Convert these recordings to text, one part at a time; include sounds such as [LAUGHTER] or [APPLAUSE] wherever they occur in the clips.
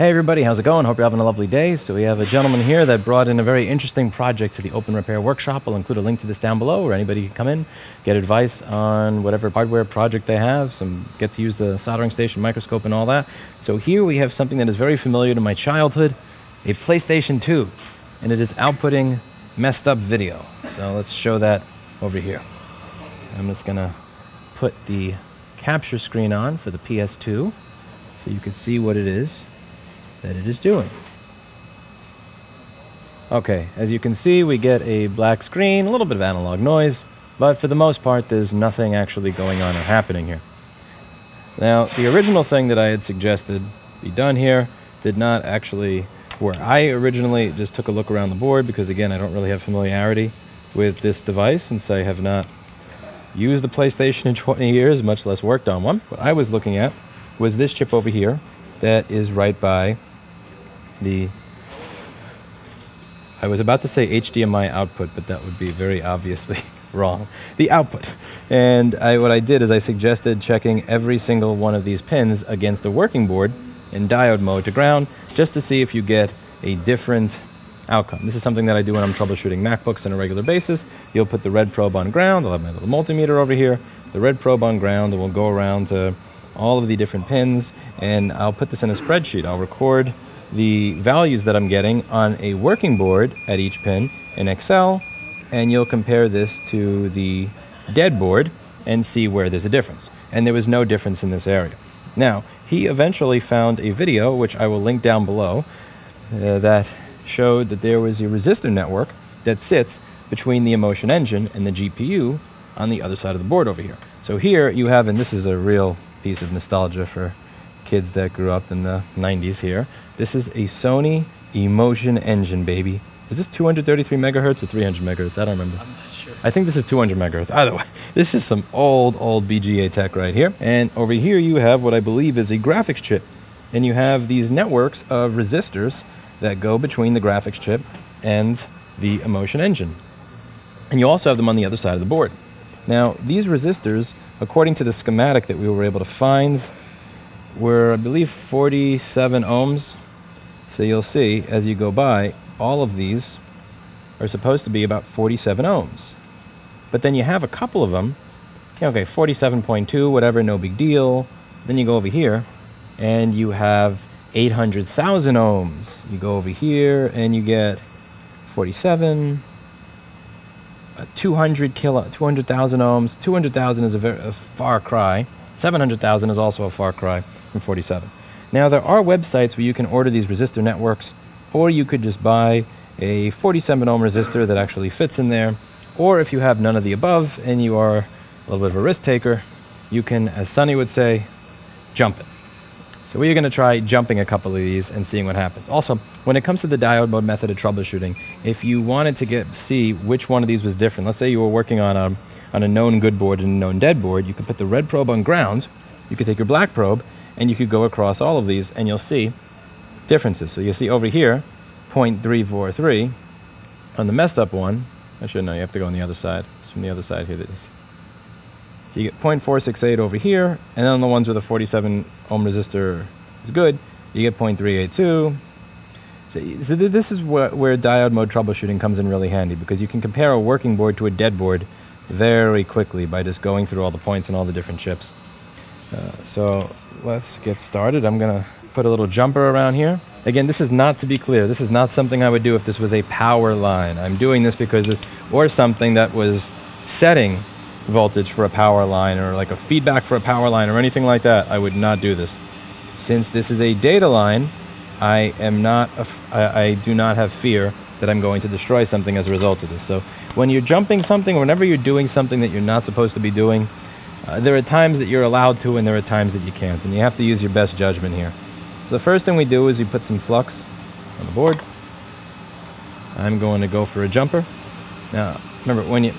Hey everybody, how's it going? Hope you're having a lovely day. So we have a gentleman here that brought in a very interesting project to the Open Repair Workshop. I'll include a link to this down below where anybody can come in, get advice on whatever hardware project they have, some get to use the soldering station microscope and all that. So here we have something that is very familiar to my childhood, a PlayStation 2, and it is outputting messed up video. So let's show that over here. I'm just gonna put the capture screen on for the PS2 so you can see what it is that it is doing. Okay, as you can see, we get a black screen, a little bit of analog noise, but for the most part, there's nothing actually going on or happening here. Now, the original thing that I had suggested be done here did not actually work. I originally just took a look around the board because, again, I don't really have familiarity with this device since I have not used a PlayStation in [LAUGHS] 20 years, much less worked on one. What I was looking at was this chip over here that is right by the I was about to say HDMI output, but that would be very obviously [LAUGHS] wrong. The output. And I, what I did is I suggested checking every single one of these pins against a working board in diode mode to ground, just to see if you get a different outcome. This is something that I do when I'm troubleshooting MacBooks on a regular basis. You'll put the red probe on ground. I'll have my little multimeter over here. The red probe on ground, and we'll go around to all of the different pins, and I'll put this in a spreadsheet. I'll record the values that I'm getting on a working board at each pin in Excel, and you'll compare this to the dead board and see where there's a difference. And there was no difference in this area. Now, he eventually found a video, which I will link down below, uh, that showed that there was a resistor network that sits between the Emotion engine and the GPU on the other side of the board over here. So here you have, and this is a real piece of nostalgia for kids that grew up in the 90s here. This is a Sony Emotion engine, baby. Is this 233 megahertz or 300 megahertz? I don't remember. I'm not sure. I think this is 200 megahertz. Either way, [LAUGHS] this is some old, old BGA tech right here. And over here you have what I believe is a graphics chip. And you have these networks of resistors that go between the graphics chip and the Emotion engine. And you also have them on the other side of the board. Now, these resistors, according to the schematic that we were able to find, were, I believe, 47 ohms. So you'll see, as you go by, all of these are supposed to be about 47 ohms. But then you have a couple of them, okay, 47.2, whatever, no big deal. Then you go over here, and you have 800,000 ohms. You go over here, and you get 47, uh, 200 kilo, 200,000 ohms. 200,000 is a, very, a far cry. 700,000 is also a far cry from 47. Now there are websites where you can order these resistor networks, or you could just buy a 47 ohm resistor that actually fits in there, or if you have none of the above and you are a little bit of a risk taker, you can, as Sonny would say, jump it. So we're going to try jumping a couple of these and seeing what happens. Also, when it comes to the diode mode method of troubleshooting, if you wanted to get see which one of these was different, let's say you were working on a, on a known good board and a known dead board, you could put the red probe on ground, you could take your black probe, and you could go across all of these and you'll see differences. So you'll see over here, 0.343 on the messed up one. I should know, you have to go on the other side. It's from the other side here that is. So you get 0.468 over here, and then on the ones with a 47 ohm resistor is good, you get 0.382. So, so this is where, where diode mode troubleshooting comes in really handy because you can compare a working board to a dead board very quickly by just going through all the points and all the different chips. Uh, so let's get started. I'm to put a little jumper around here. Again, this is not to be clear. This is not something I would do if this was a power line. I'm doing this because, or something that was setting voltage for a power line or like a feedback for a power line or anything like that, I would not do this. Since this is a data line, I am not, I, I do not have fear that I'm going to destroy something as a result of this. So when you're jumping something, whenever you're doing something that you're not supposed to be doing, uh, there are times that you're allowed to and there are times that you can't. And you have to use your best judgment here. So the first thing we do is we put some flux on the board. I'm going to go for a jumper. Now, remember, when you,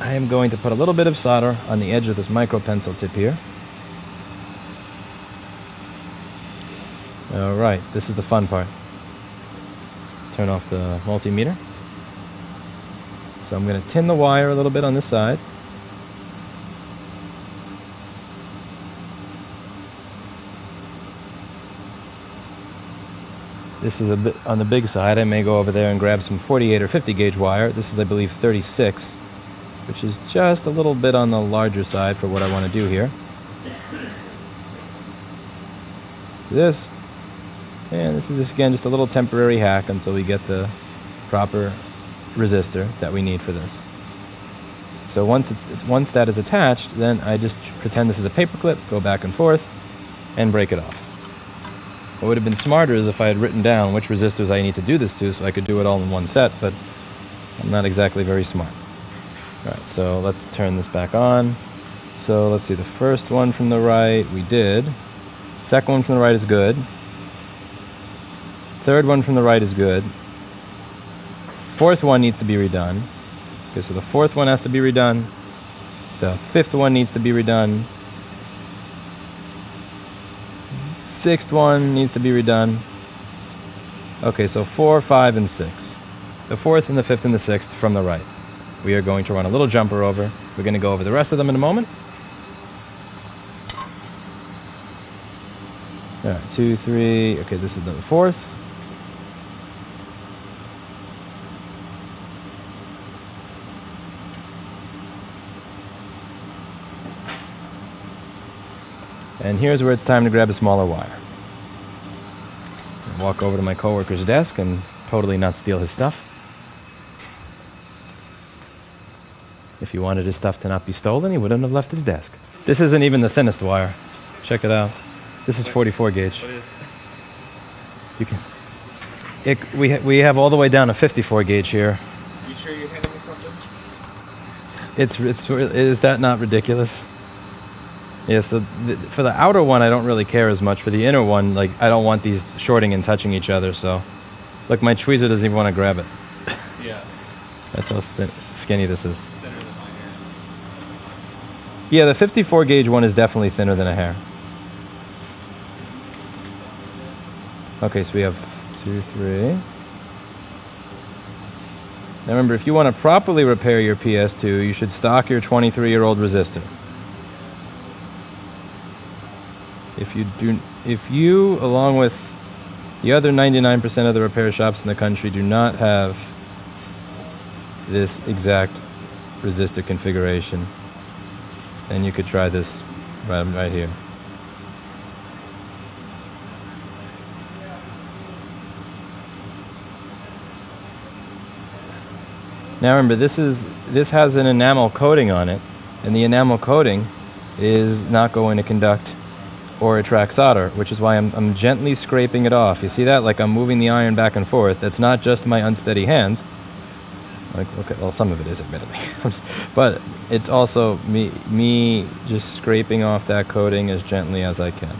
I am going to put a little bit of solder on the edge of this micro pencil tip here. All right, this is the fun part. Turn off the multimeter. So I'm going to tin the wire a little bit on this side. This is a bit on the big side. I may go over there and grab some 48 or 50 gauge wire. This is, I believe, 36, which is just a little bit on the larger side for what I want to do here. This, and this is just, again just a little temporary hack until we get the proper resistor that we need for this. So once it's once that is attached, then I just pretend this is a paper clip, go back and forth, and break it off. What would have been smarter is if I had written down which resistors I need to do this to so I could do it all in one set, but I'm not exactly very smart. Alright, so let's turn this back on. So let's see, the first one from the right we did. Second one from the right is good. Third one from the right is good. Fourth one needs to be redone. Okay, so the fourth one has to be redone. The fifth one needs to be redone. Sixth one needs to be redone. Okay, so four, five, and six. The fourth and the fifth and the sixth from the right. We are going to run a little jumper over. We're going to go over the rest of them in a moment. All right, two, three. Okay, this is the fourth. And here's where it's time to grab a smaller wire. Walk over to my coworker's desk and totally not steal his stuff. If he wanted his stuff to not be stolen, he wouldn't have left his desk. This isn't even the thinnest wire. Check it out. This is 44 gauge. What is? You can. It, we ha- we have all the way down to 54 gauge here. You sure you're handing me something? It's it's is that not ridiculous? Yeah. So th- for the outer one, I don't really care as much. For the inner one, like I don't want these shorting and touching each other. So, look, my tweezer doesn't even want to grab it. [LAUGHS] Yeah. That's how thin- skinny this is. Thinner than my hair. Yeah, the 54 gauge one is definitely thinner than a hair. Okay, so we have two, three. Now remember, if you want to properly repair your PS2, you should stock your 23-year-old resistor. If you do, if you, along with the other 99% of the repair shops in the country, do not have this exact resistor configuration, then you could try this right, right here. Now remember, this is this has an enamel coating on it, and the enamel coating is not going to conduct or attract solder, which is why I'm, I'm gently scraping it off. You see that? Like I'm moving the iron back and forth. That's not just my unsteady hand. Like, okay, well, some of it is, admittedly. [LAUGHS] but it's also me, me just scraping off that coating as gently as I can.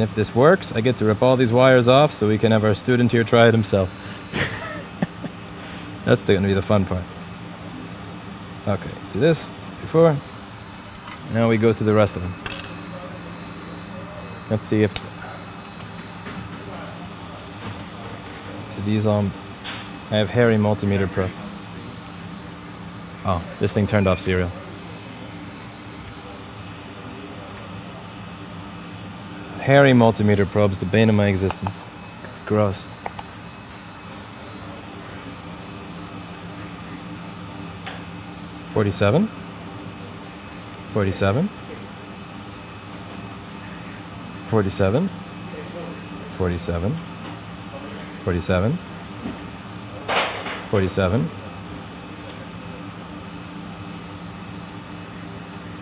And if this works, I get to rip all these wires off so we can have our student here try it himself. [LAUGHS] That's going to be the fun part. Okay, do this, before. Now we go through the rest of them. Let's see if. So these all. I have Harry Multimeter Pro. Oh, this thing turned off serial. Harry multimeter probes, the bane of my existence. It's gross. Forty-seven. Forty-seven. Forty-seven. Forty-seven. Forty-seven. Forty-seven.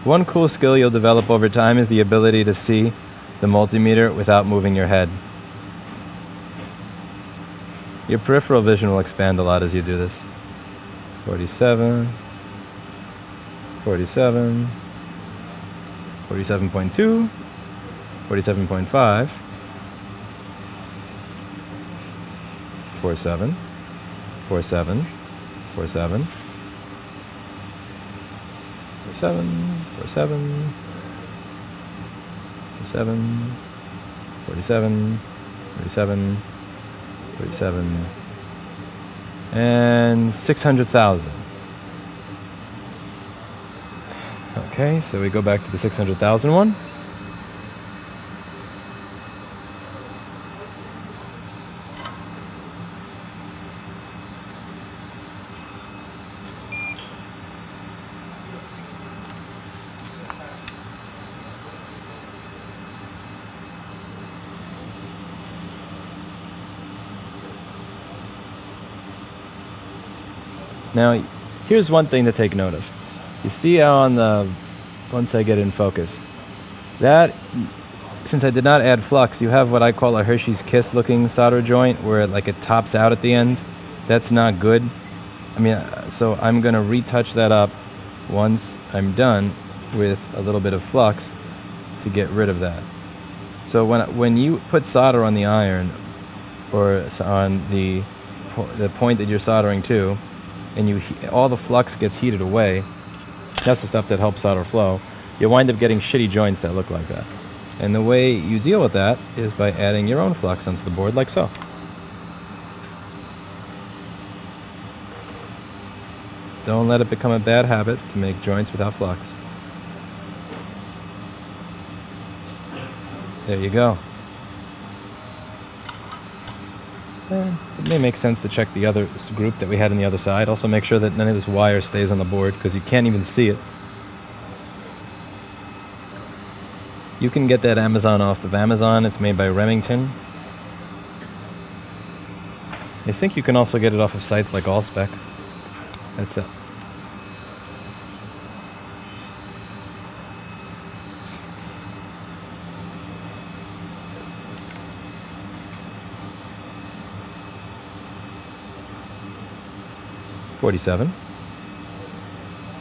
One cool skill you'll develop over time is the ability to see the multimeter without moving your head. Your peripheral vision will expand a lot as you do this. 47, 47, 47.2, 47.5, 47, 47, 47, 47, 47, 47, 47, 47, 47 and 600,000. Okay, so we go back to the 600,000 one. Now, here's one thing to take note of. You see how on the, once I get in focus, that, since I did not add flux, you have what I call a Hershey's Kiss looking solder joint where it, like it tops out at the end. That's not good. I mean, uh, so I'm gonna retouch that up once I'm done with a little bit of flux to get rid of that. So when, when you put solder on the iron or on the, the point that you're soldering to, and you all the flux gets heated away, that's the stuff that helps solder flow. You wind up getting shitty joints that look like that. And the way you deal with that is by adding your own flux onto the board, like so. Don't let it become a bad habit to make joints without flux. There you go. It may make sense to check the other group that we had on the other side. Also, make sure that none of this wire stays on the board because you can't even see it. You can get that Amazon off of Amazon. It's made by Remington. I think you can also get it off of sites like Allspec. That's it. Forty-seven.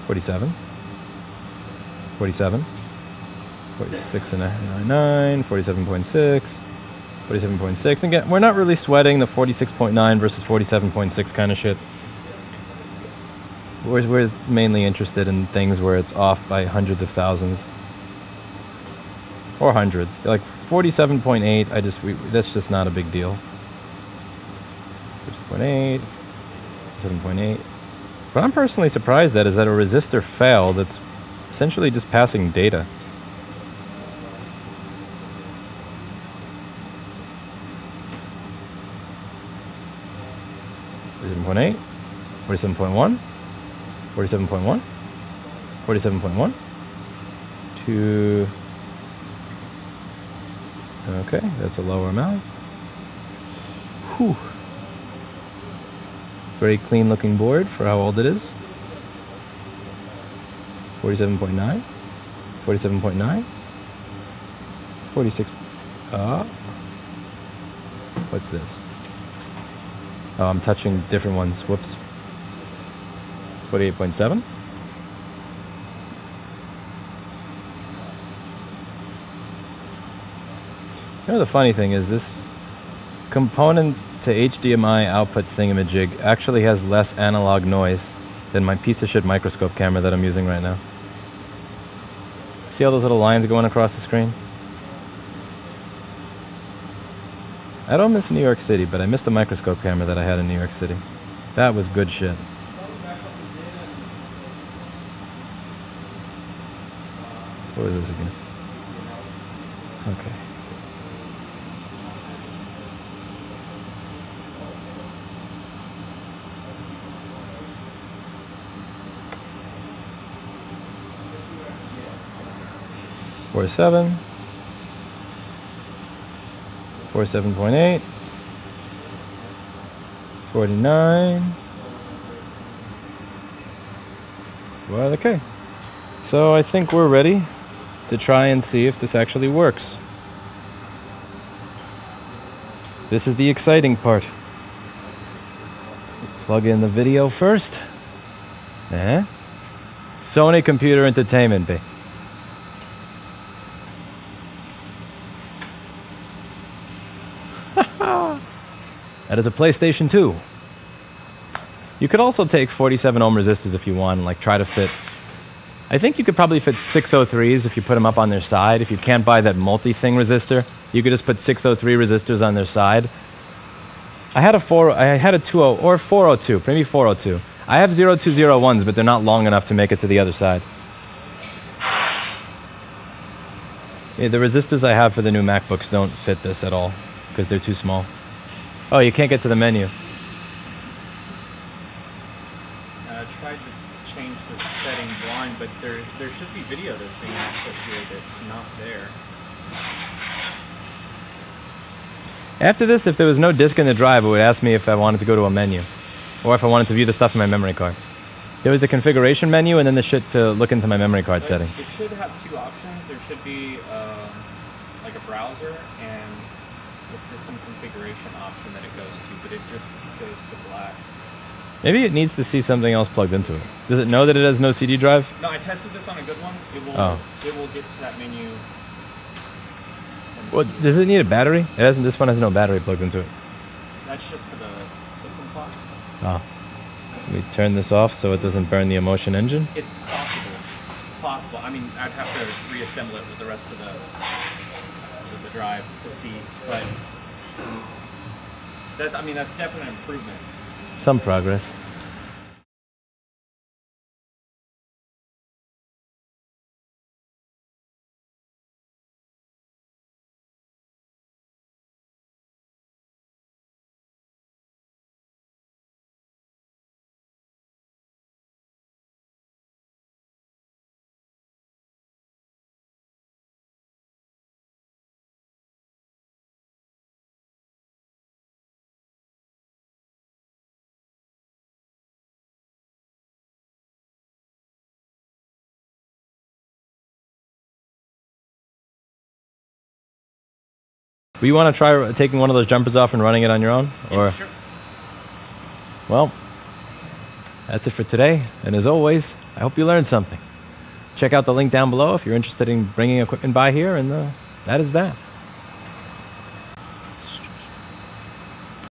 Forty-seven. Forty-seven. 46 and a nine, nine, 47.6, 47.6. Again, we're not really sweating the 46.9 versus 47.6 kind of shit. We're, we're mainly interested in things where it's off by hundreds of thousands. Or hundreds. Like 47.8, I just, we, that's just not a big deal. 47.8, 7.8. What I'm personally surprised at is that a resistor failed that's essentially just passing data. Forty-seven point eight, forty-seven point one, forty-seven point one, forty-seven point one, two. Okay, that's a lower amount. Whew. Very clean looking board for how old it is. 47.9, 47.9, 46. Ah. What's this? Oh, I'm touching different ones. Whoops. 48.7. You know, the funny thing is, this component to HDMI output thingamajig actually has less analog noise than my piece of shit microscope camera that I'm using right now. See all those little lines going across the screen? I don't miss New York City, but I miss the microscope camera that I had in New York City. That was good shit. What was this again? Okay. Four seven. Four seven point eight. Forty nine. Well, okay. So I think we're ready to try and see if this actually works. This is the exciting part. Plug in the video first. Eh? Sony Computer Entertainment, babe. That is a PlayStation 2. You could also take 47 ohm resistors if you want and like try to fit. I think you could probably fit 603s if you put them up on their side. If you can't buy that multi thing resistor, you could just put 603 resistors on their side. I had a four. I had a 20 or 402, maybe 402. I have 0201s, but they're not long enough to make it to the other side. Yeah, the resistors I have for the new MacBooks don't fit this at all because they're too small. Oh, you can't get to the menu. Uh, tried to change the setting blind, but there there should be video that's being accessed here that's not there. After this, if there was no disk in the drive, it would ask me if I wanted to go to a menu or if I wanted to view the stuff in my memory card. There was the configuration menu and then the shit to look into my memory card settings. It should have two options. There should be um, like a browser and the system configuration option that it goes to, but it just goes to black. Maybe it needs to see something else plugged into it. Does it know that it has no CD drive? No, I tested this on a good one. It will Oh. it will get to that menu. Well, does it need a battery? It hasn't. This one has no battery plugged into it. That's just for the system clock. Ah. Let me turn this off so it doesn't burn the emotion engine. It's possible. It's possible. I mean, I'd have to reassemble it with the rest of the drive to see, but that's. I mean, that's definitely an improvement. Some progress. We want to try taking one of those jumpers off and running it on your own? Or, sure. well, that's it for today. And as always, I hope you learned something. Check out the link down below if you're interested in bringing equipment by here, and uh, that is that.